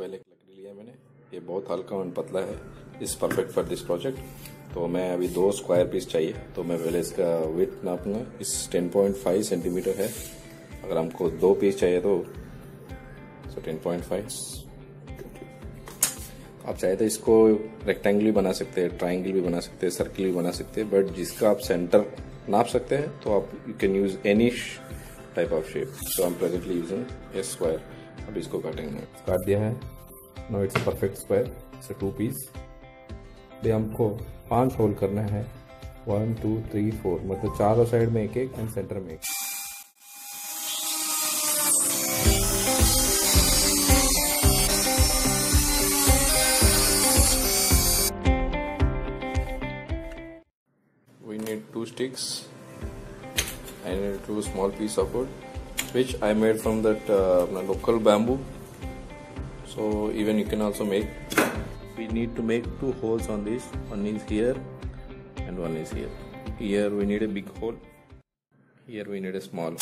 लिया मैंने। ये बहुत हल्का और पतला है। इस परफेक्ट फॉर दिस प्रोजेक्ट तो मैं अभी दो स्क्वायर पीस चाहिए। तो मैं पहले इसका विथ नापूँगा। इस 10.5 सेंटीमीटर है। अगर हमको दो पीस चाहिए तो सो 10.5 आप चाहे तो इसको रेक्टेंगल भी बना सकते हैं ट्राइंगल भी बना सकते हैं सर्किल भी बना सकते हैं। बट जिसका आप सेंटर नाप सकते हैं तो आप you can use any type of shape so I am presently using a square अब इसको काटेंगे काट दिया है। No it's perfect square it's two piece ये हमको पाँच होल करना है। वन टू थ्री फोर मतलब चारों साइड में एक एक एंड सेंटर में एक। We need two sticks. And two small piece of wood. Which I made from that uh, local bamboo so even you can also make we need to make two holes on this one is here and one is here here we need a big hole here we need a small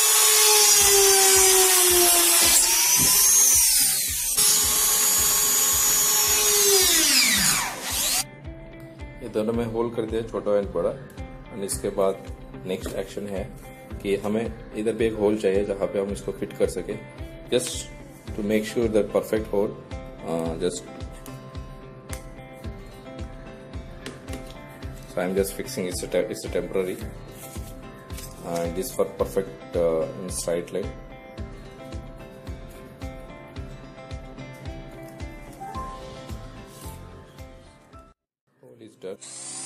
ये दोनों में whole कर दिया छोटा and बड़ा और इसके बाद नेक्स्ट एक्शन है कि हमें इधर पे एक होल चाहिए जहाँ पे हम इसको फिट कर सके। Just to make sure that perfect hole just I am just fixing it's temporary and this for perfect in straight line Is done.